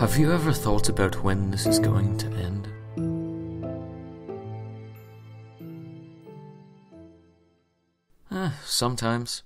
Have you ever thought about when this is going to end? Eh, sometimes.